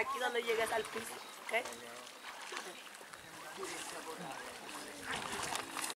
aquí donde llegas al piso, ¿ok?